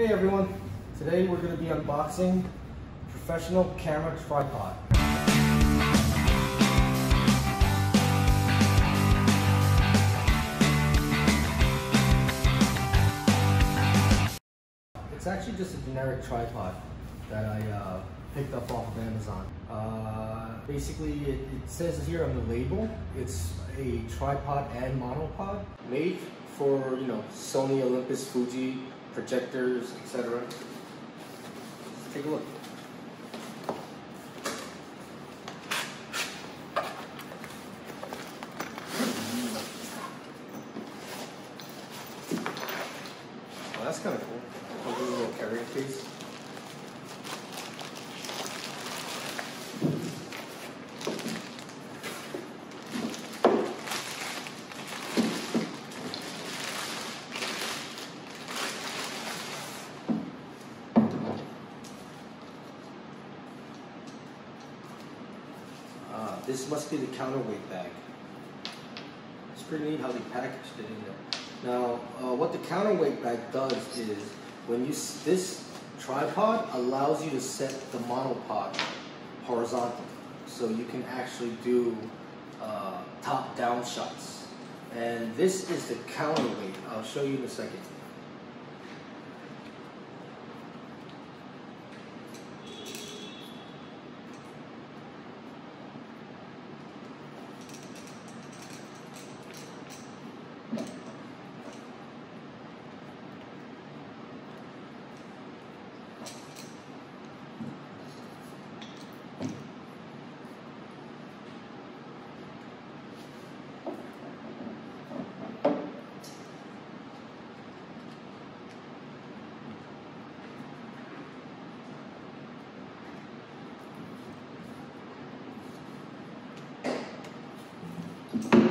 Hey everyone, today we're going to be unboxing professional camera tripod. It's actually just a generic tripod that I uh, picked up off of Amazon. Uh, basically, it, it, says here on the label, it's a tripod and monopod made for, you know, Sony, Olympus, Fuji, projectors, etc. Take a look. Well, that's kind of cool. A little carrying case. Uh, this must be the counterweight bag. It's pretty neat how they packaged it in there. Now, uh, what the counterweight bag does is, when you this tripod allows you to set the monopod horizontal, so you can actually do uh, top-down shots. And this is the counterweight. I'll show you in a second. You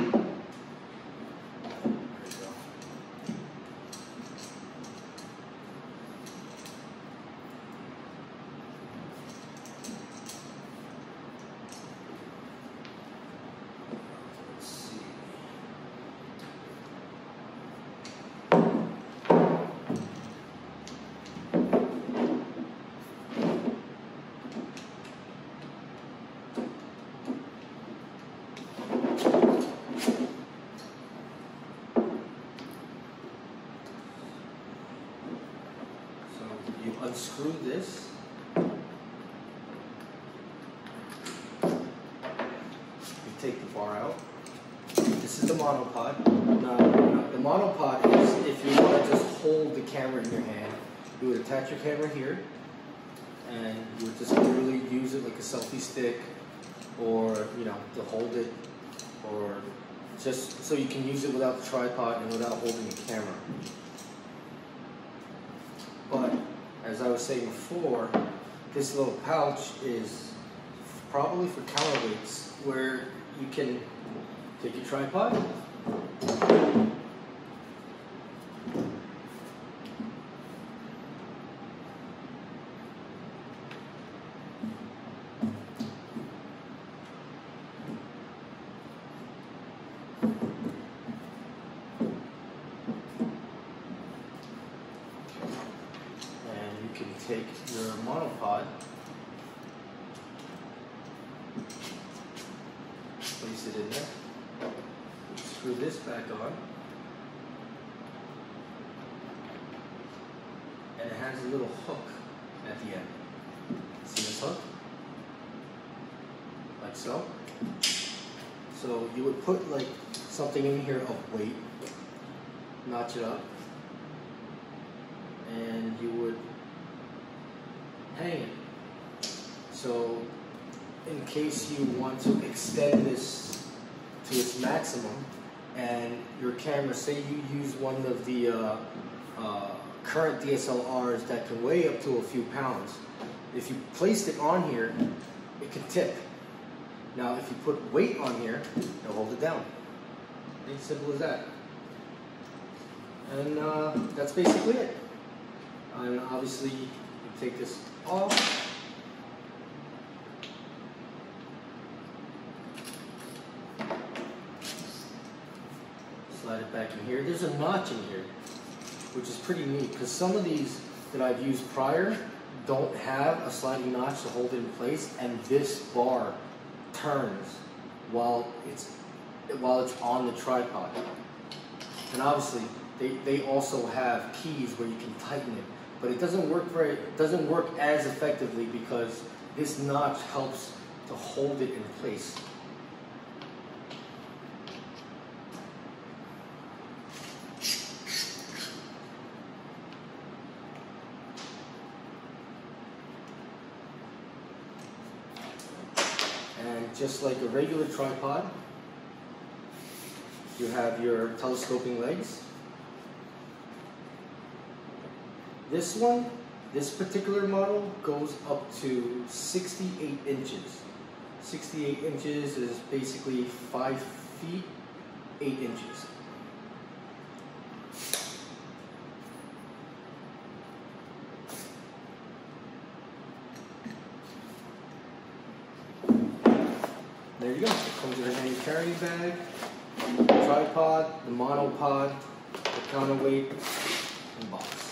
unscrew this. You take the bar out. This is the monopod. Now, the monopod is if you want to just hold the camera in your hand, you would attach your camera here, and you would just literally use it like a selfie stick, or you know, to hold it, or just so you can use it without the tripod and without holding the camera. But as I was saying before, this little pouch is probably for counterweights where you can take your tripod, can take your monopod, place it in there, screw this back on, and it has a little hook at the end. See this hook? Like so. So you would put like something in here of weight, notch it up, and you would hanging. So in case you want to extend this to its maximum and your camera, say you use one of the uh, uh, current DSLRs that can weigh up to a few pounds, if you placed it on here, it can tip. Now if you put weight on here, it'll hold it down. As simple as that. And uh, that's basically it. And obviously take this off. Slide it back in here. There's a notch in here, which is pretty neat because some of these that I've used prior don't have a sliding notch to hold it in place, and this bar turns while it's while it's on the tripod. And obviously, they, they also have keys where you can tighten it, but it doesn't work very it doesn't work as effectively because this notch helps to hold it in place. And just like a regular tripod, you have your telescoping legs. This one, this particular model goes up to 68 inches. 68 inches is basically 5 feet, 8 inches. There you go. It comes with a hand carry bag, tripod, the monopod, the counterweight, and box.